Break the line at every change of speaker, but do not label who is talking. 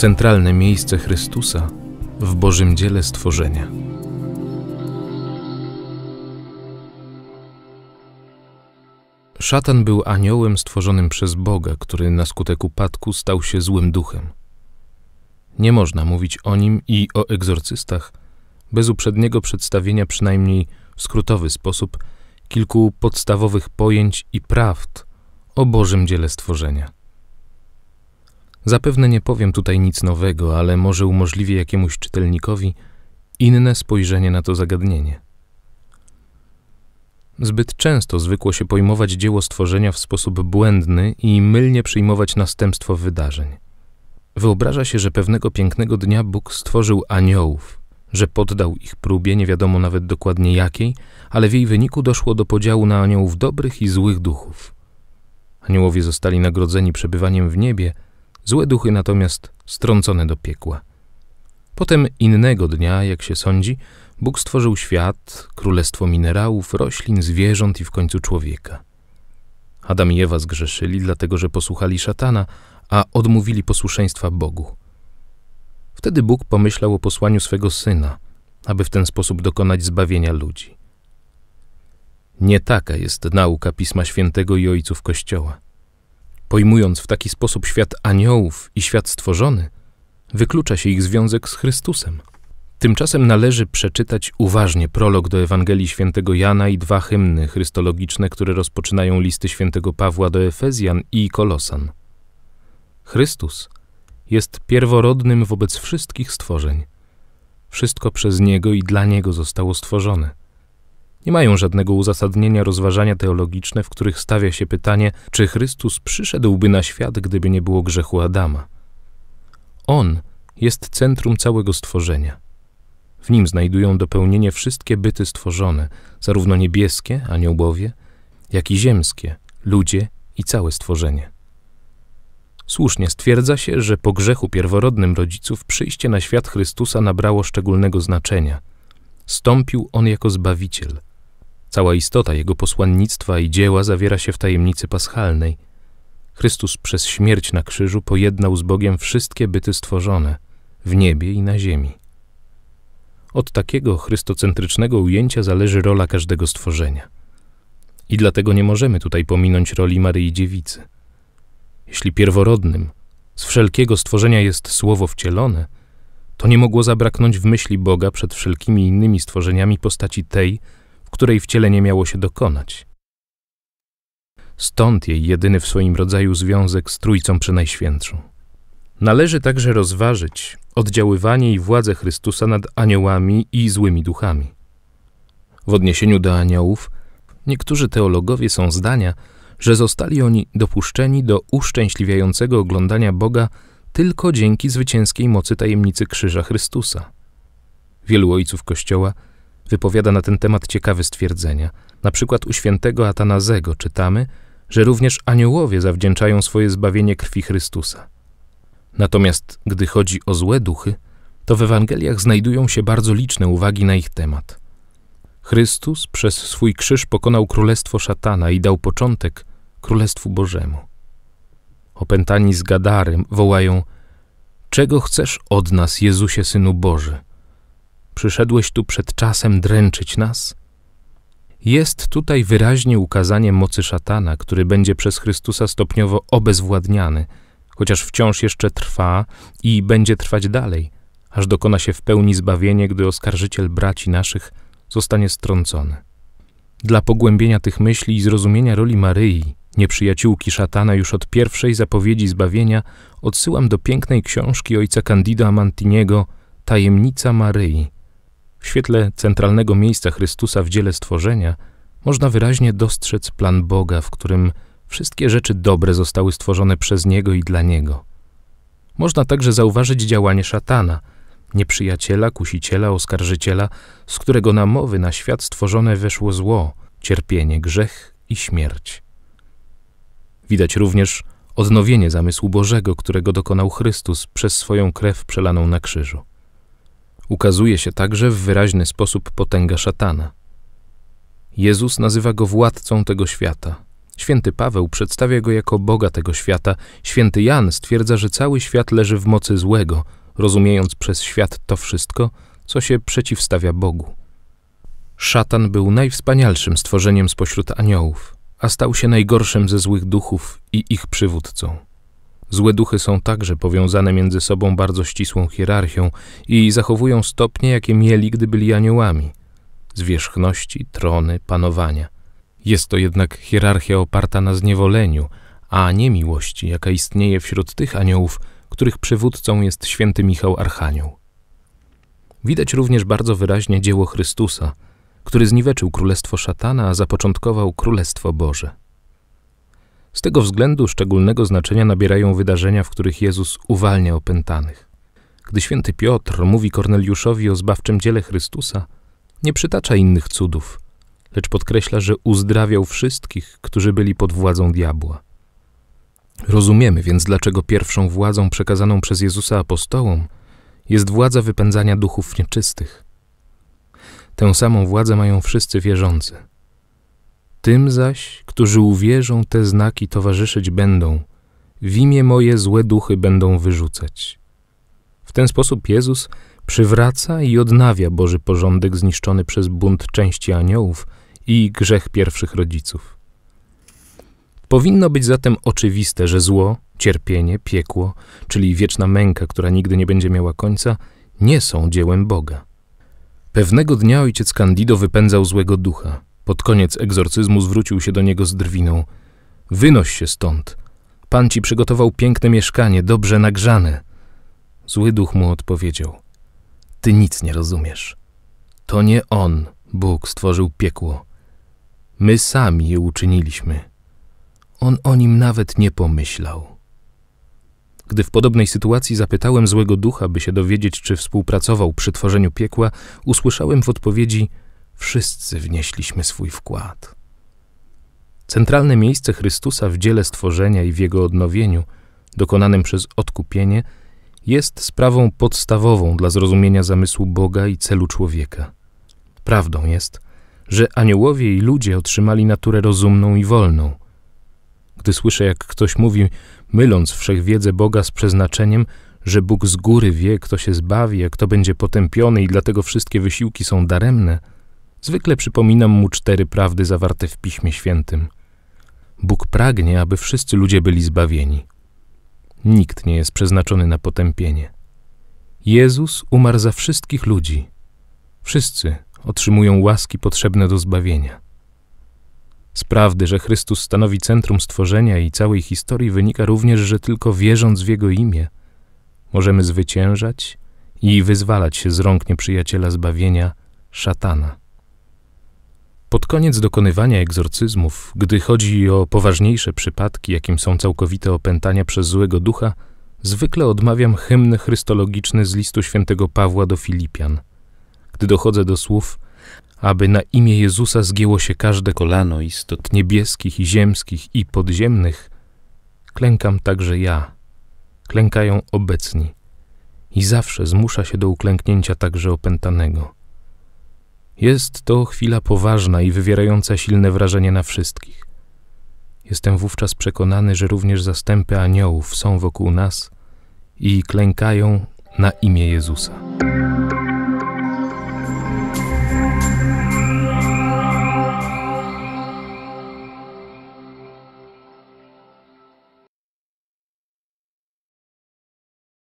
centralne miejsce Chrystusa w Bożym dziele stworzenia. Szatan był aniołem stworzonym przez Boga, który na skutek upadku stał się złym duchem. Nie można mówić o nim i o egzorcystach bez uprzedniego przedstawienia przynajmniej w skrótowy sposób kilku podstawowych pojęć i prawd o Bożym dziele stworzenia. Zapewne nie powiem tutaj nic nowego, ale może umożliwię jakiemuś czytelnikowi inne spojrzenie na to zagadnienie. Zbyt często zwykło się pojmować dzieło stworzenia w sposób błędny i mylnie przyjmować następstwo wydarzeń. Wyobraża się, że pewnego pięknego dnia Bóg stworzył aniołów, że poddał ich próbie, nie wiadomo nawet dokładnie jakiej, ale w jej wyniku doszło do podziału na aniołów dobrych i złych duchów. Aniołowie zostali nagrodzeni przebywaniem w niebie, złe duchy natomiast strącone do piekła. Potem innego dnia, jak się sądzi, Bóg stworzył świat, królestwo minerałów, roślin, zwierząt i w końcu człowieka. Adam i Ewa zgrzeszyli, dlatego że posłuchali szatana, a odmówili posłuszeństwa Bogu. Wtedy Bóg pomyślał o posłaniu swego syna, aby w ten sposób dokonać zbawienia ludzi. Nie taka jest nauka Pisma Świętego i ojców Kościoła. Pojmując w taki sposób świat aniołów i świat stworzony, wyklucza się ich związek z Chrystusem. Tymczasem należy przeczytać uważnie prolog do Ewangelii Świętego Jana i dwa hymny chrystologiczne, które rozpoczynają listy Świętego Pawła do Efezjan i Kolosan. Chrystus jest pierworodnym wobec wszystkich stworzeń. Wszystko przez Niego i dla Niego zostało stworzone. Nie mają żadnego uzasadnienia rozważania teologiczne, w których stawia się pytanie, czy Chrystus przyszedłby na świat, gdyby nie było grzechu Adama. On jest centrum całego stworzenia. W nim znajdują dopełnienie wszystkie byty stworzone, zarówno niebieskie, aniołowie, jak i ziemskie, ludzie i całe stworzenie. Słusznie stwierdza się, że po grzechu pierworodnym rodziców przyjście na świat Chrystusa nabrało szczególnego znaczenia. Stąpił on jako Zbawiciel. Cała istota jego posłannictwa i dzieła zawiera się w tajemnicy paschalnej. Chrystus przez śmierć na krzyżu pojednał z Bogiem wszystkie byty stworzone, w niebie i na ziemi. Od takiego chrystocentrycznego ujęcia zależy rola każdego stworzenia. I dlatego nie możemy tutaj pominąć roli Maryi Dziewicy. Jeśli pierworodnym z wszelkiego stworzenia jest słowo wcielone, to nie mogło zabraknąć w myśli Boga przed wszelkimi innymi stworzeniami postaci tej, której wcielenie miało się dokonać. Stąd jej jedyny w swoim rodzaju związek z Trójcą Przenajświętszą. Należy także rozważyć oddziaływanie i władzę Chrystusa nad aniołami i złymi duchami. W odniesieniu do aniołów, niektórzy teologowie są zdania, że zostali oni dopuszczeni do uszczęśliwiającego oglądania Boga tylko dzięki zwycięskiej mocy tajemnicy Krzyża Chrystusa. Wielu ojców Kościoła wypowiada na ten temat ciekawe stwierdzenia. Na przykład u świętego Atanazego czytamy, że również aniołowie zawdzięczają swoje zbawienie krwi Chrystusa. Natomiast gdy chodzi o złe duchy, to w Ewangeliach znajdują się bardzo liczne uwagi na ich temat. Chrystus przez swój krzyż pokonał królestwo szatana i dał początek Królestwu Bożemu. Opętani z Gadarem wołają Czego chcesz od nas, Jezusie Synu Boży? Przyszedłeś tu przed czasem dręczyć nas? Jest tutaj wyraźnie ukazanie mocy szatana, który będzie przez Chrystusa stopniowo obezwładniany, chociaż wciąż jeszcze trwa i będzie trwać dalej, aż dokona się w pełni zbawienie, gdy oskarżyciel braci naszych zostanie strącony. Dla pogłębienia tych myśli i zrozumienia roli Maryi, nieprzyjaciółki szatana już od pierwszej zapowiedzi zbawienia, odsyłam do pięknej książki ojca Candido Amantiniego Tajemnica Maryi. W świetle centralnego miejsca Chrystusa w dziele stworzenia można wyraźnie dostrzec plan Boga, w którym wszystkie rzeczy dobre zostały stworzone przez Niego i dla Niego. Można także zauważyć działanie szatana, nieprzyjaciela, kusiciela, oskarżyciela, z którego na mowy na świat stworzone weszło zło, cierpienie, grzech i śmierć. Widać również odnowienie zamysłu Bożego, którego dokonał Chrystus przez swoją krew przelaną na krzyżu. Ukazuje się także w wyraźny sposób potęga szatana. Jezus nazywa go władcą tego świata, Święty Paweł przedstawia go jako Boga tego świata, święty Jan stwierdza, że cały świat leży w mocy złego, rozumiejąc przez świat to wszystko, co się przeciwstawia Bogu. Szatan był najwspanialszym stworzeniem spośród aniołów, a stał się najgorszym ze złych duchów i ich przywódcą. Złe duchy są także powiązane między sobą bardzo ścisłą hierarchią i zachowują stopnie, jakie mieli, gdy byli aniołami zwierzchności, trony, panowania. Jest to jednak hierarchia oparta na zniewoleniu, a nie miłości, jaka istnieje wśród tych aniołów, których przywódcą jest święty Michał Archanioł. Widać również bardzo wyraźnie dzieło Chrystusa, który zniweczył królestwo szatana, a zapoczątkował królestwo Boże. Z tego względu szczególnego znaczenia nabierają wydarzenia, w których Jezus uwalnia opętanych. Gdy święty Piotr mówi Korneliuszowi o zbawczym dziele Chrystusa, nie przytacza innych cudów, lecz podkreśla, że uzdrawiał wszystkich, którzy byli pod władzą diabła. Rozumiemy więc, dlaczego pierwszą władzą przekazaną przez Jezusa apostołom jest władza wypędzania duchów nieczystych. Tę samą władzę mają wszyscy wierzący. Tym zaś, którzy uwierzą, te znaki towarzyszyć będą, w imię moje złe duchy będą wyrzucać. W ten sposób Jezus przywraca i odnawia Boży porządek zniszczony przez bunt części aniołów i grzech pierwszych rodziców. Powinno być zatem oczywiste, że zło, cierpienie, piekło, czyli wieczna męka, która nigdy nie będzie miała końca, nie są dziełem Boga. Pewnego dnia ojciec Candido wypędzał złego ducha. Pod koniec egzorcyzmu zwrócił się do niego z drwiną. Wynoś się stąd. Pan ci przygotował piękne mieszkanie, dobrze nagrzane. Zły duch mu odpowiedział. Ty nic nie rozumiesz. To nie On, Bóg, stworzył piekło. My sami je uczyniliśmy. On o nim nawet nie pomyślał. Gdy w podobnej sytuacji zapytałem złego ducha, by się dowiedzieć, czy współpracował przy tworzeniu piekła, usłyszałem w odpowiedzi: Wszyscy wnieśliśmy swój wkład. Centralne miejsce Chrystusa w dziele stworzenia i w jego odnowieniu, dokonanym przez odkupienie, jest sprawą podstawową dla zrozumienia zamysłu Boga i celu człowieka. Prawdą jest, że aniołowie i ludzie otrzymali naturę rozumną i wolną. Gdy słyszę, jak ktoś mówi, myląc wszechwiedzę Boga z przeznaczeniem, że Bóg z góry wie, kto się zbawi, a kto będzie potępiony i dlatego wszystkie wysiłki są daremne, zwykle przypominam mu cztery prawdy zawarte w Piśmie Świętym. Bóg pragnie, aby wszyscy ludzie byli zbawieni. Nikt nie jest przeznaczony na potępienie. Jezus umarł za wszystkich ludzi. Wszyscy otrzymują łaski potrzebne do zbawienia. Z prawdy, że Chrystus stanowi centrum stworzenia i całej historii, wynika również, że tylko wierząc w Jego imię, możemy zwyciężać i wyzwalać się z rąk nieprzyjaciela zbawienia, szatana. Pod koniec dokonywania egzorcyzmów, gdy chodzi o poważniejsze przypadki, jakim są całkowite opętania przez złego ducha, zwykle odmawiam hymn chrystologiczny z listu świętego Pawła do Filipian. Gdy dochodzę do słów, aby na imię Jezusa zgięło się każde kolano istot niebieskich i ziemskich i podziemnych, klękam także ja. Klękają obecni i zawsze zmusza się do uklęknięcia także opętanego. Jest to chwila poważna i wywierająca silne wrażenie na wszystkich. Jestem wówczas przekonany, że również zastępy aniołów są wokół nas i klękają na imię Jezusa.